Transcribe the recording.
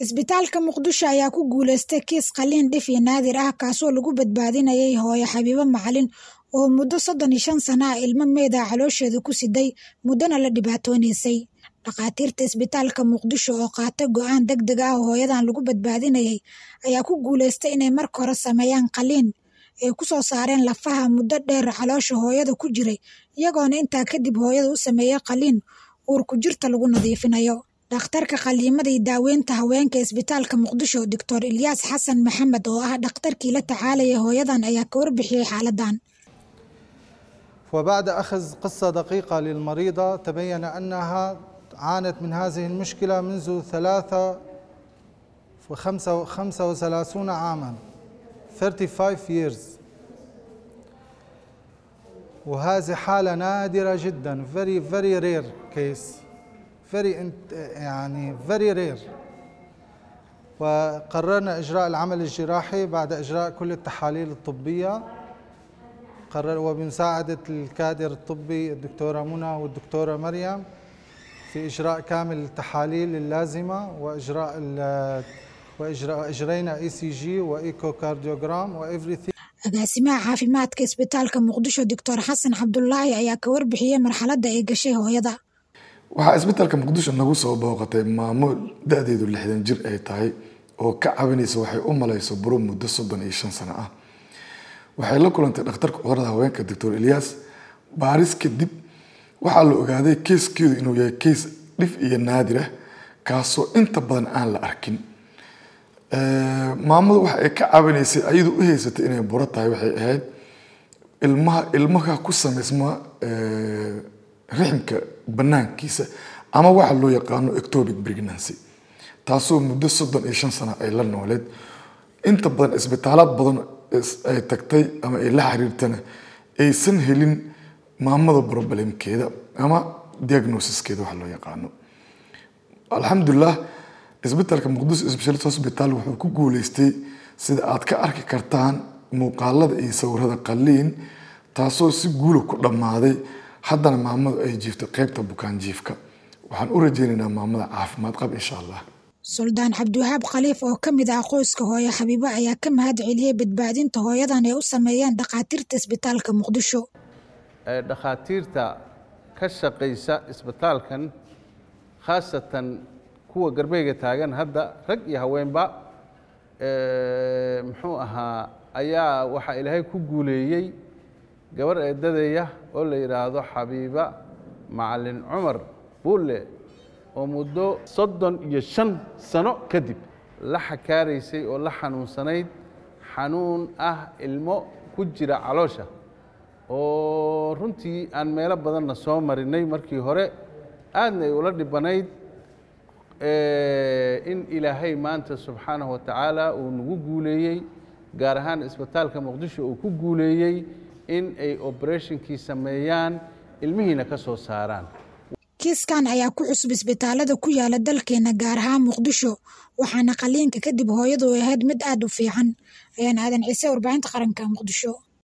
Isbitaalka Muqdisho ayaa ku guuleystay kiis qalliin dhif iyo naadir ah kaasoo lagu badbaadinayay hooyo Xabiibo Macalin oo muddo soddon iyo shan sano ah ilmo meyd ah caloosheeda ku siday muddana la dhibaatoonaysay. Dhakhaatiirta isbitaalka Muqdisho oo qaatay go'aan degdeg ah oo hooyadan lagu badbaadinayay ayaa ku guuleystay inay marka hore sameeyaan qalliin ay ku soo saareen lafaha muddo dheer caloosha hooyada ku jiray iyagoona intaa kadib hooyada u sameeyay qalliin uurku jirta lagu nadiifinayo. Dhakhtarka qalliimada iyo daaweynta haweenka isbitaalka Muqdisho Dr. Ilyaas Xasan Maxamed oo ah dhakhtarkii la tacaalayay hooyadan ayaa ka warbixiyay xaaladdan. وبعد أخذ قصة دقيقة للمريضة تبين أنها عانت من هذه المشكلة منذ ثلاثة وخمسة خمسة وثلاثون عاما 35 years وهذه حالة نادرة جدا very very rare case very يعني very rare. وقررنا إجراء العمل الجراحي بعد إجراء كل التحاليل الطبية. قرر وبمساعدة الكادر الطبي الدكتورة منى والدكتورة مريم في إجراء كامل التحاليل اللازمة وإجراء وإجراء أجرينا إي سي جي وإيكو كارديوغرام وإفريثينج agaasimaha caafimaadka isbitaalka muqdisho doctor xasan cabdulaahi ayaa ka warbixiyey marxaladda ay gashay hooyada waxaa isbitaalka muqdisho nagu soo booqatay maamo da-deedu lixdan jir ay tahay oo ka cabanaysa waxay u malayso buro muddo soddon iyo shan sano ah. Waxay la kulantay dhakhtarka cudurrada haweenka doctor eliyas baaris kadib waxaa la ogaaday keyskeedu inuu yahay keys dhif iyo naadir ah kaasoo inta badan aan la arkin. Maamadu waxa ay ka cabanaysay ayadu u haysatay inay buro tahay waxay ahayd ilmaha ilmaha ku samaysma riximka banaankiisa ama waxa loo yaqaano ectopic pregnancy. Taasoo muddo soddon iyo shan sano ay la nooleed. Inta badan isbitaalaad badan ay tagtay ama ay la xiriirtana aysan helin maamada problemkeeda ama diagnosiskeeda waxa loo yaqaano. Alxamdulilah isbitaalka muqdisho specialist hospital wuxuu ku guuleystay sida aad ka arki kartaan muuqaalada iyo sawirada qalliin taasoo si guula ku dhammaaday haddana maamadu ay jiiftay qeybta bukaan jiifka waxaan u rajaynaynaa maamada caafimaad qab insha allah suldaan cabdiwahaab khaliif oo ka mid ah qoyska hooyo xabiibo ayaa ka mahad celiyey badbaadinta hooyadan ay u sameeyeen dhakhaatiirta isbitaalka muqdisho. Dhakhaatiirta ka shaqaysa isbitaalkan khaasatan kuwa garbeyga taagan hadda rag iyo haweenba muxuu ahaa ayaa waxaa ilaahay ku guuleeyey gabar eedadeeya oo la yidhaahdo xabiiba macalin cumar buulle oo muddo soddon iyo shan sano kadib la xakaaraysay oo la xanuunsanayd xanuun ah ilmo ku jira caloosha oo runtii aan meelo badanna soo marinay markii hore. Aadna ay ula dhibanayd in ilaahay maanta subxaanahu wa tacaala uu nagu guuleeyey gaar ahaan isbitaalka muqdisho uu ku guuleeyey in ay oberethnkii sameeyaan ilmihiina ka soo saaraan. Kiiskan ayaa ku cusub isbitaalada ku yaalla dalkeena gaar ahaan muqdisho waxaana qalliinka kadib hooyadu ahayd mid aad u fiican. Ayaan aadan ciise warbaahinta qaranka muqdisho